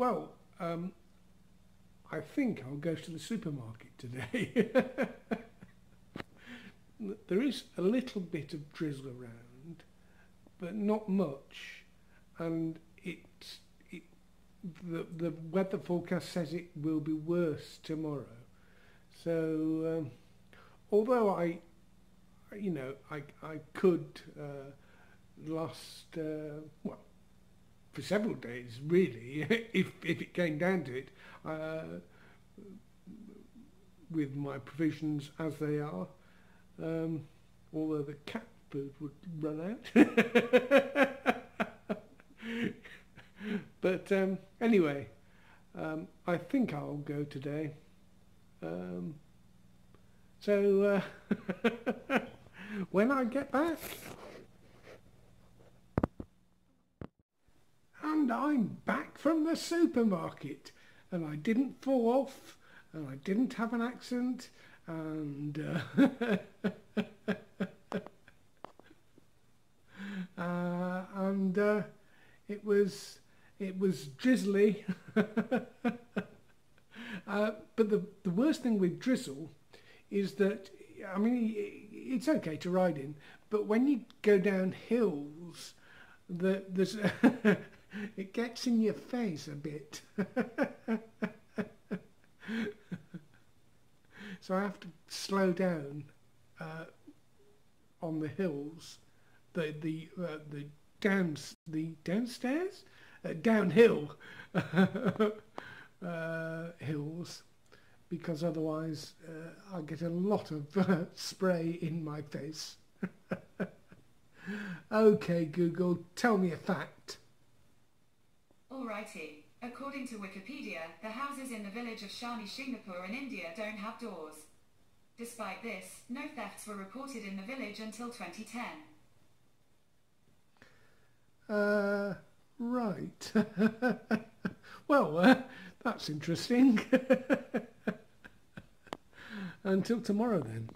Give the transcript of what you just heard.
well, um, I think I'll go to the supermarket today. there is a little bit of drizzle around, but not much, and it's it, the the weather forecast says it will be worse tomorrow. So, um, although I, you know, I I could uh, last uh, well for several days really, if if it came down to it, uh, with my provisions as they are. Um, although the cat food would run out. but um, anyway, um, I think I'll go today. Um, so uh, when I get back, and I'm back from the supermarket, and I didn't fall off, and I didn't have an accident, and uh, uh, and uh, it was it was drizzly. uh, but the the worst thing with drizzle is that I mean it's okay to ride in, but when you go down hills, the there's it gets in your face a bit. so I have to slow down uh, on the hills, the the uh, the downs the downstairs, uh, downhill uh, hills, because otherwise uh, I get a lot of spray in my face. okay, Google, tell me a fact. Alrighty. According to Wikipedia, the houses in the village of Shani Shingnapur in India don't have doors. Despite this, no thefts were reported in the village until 2010. Uh, right. well, uh, that's interesting. Until tomorrow then.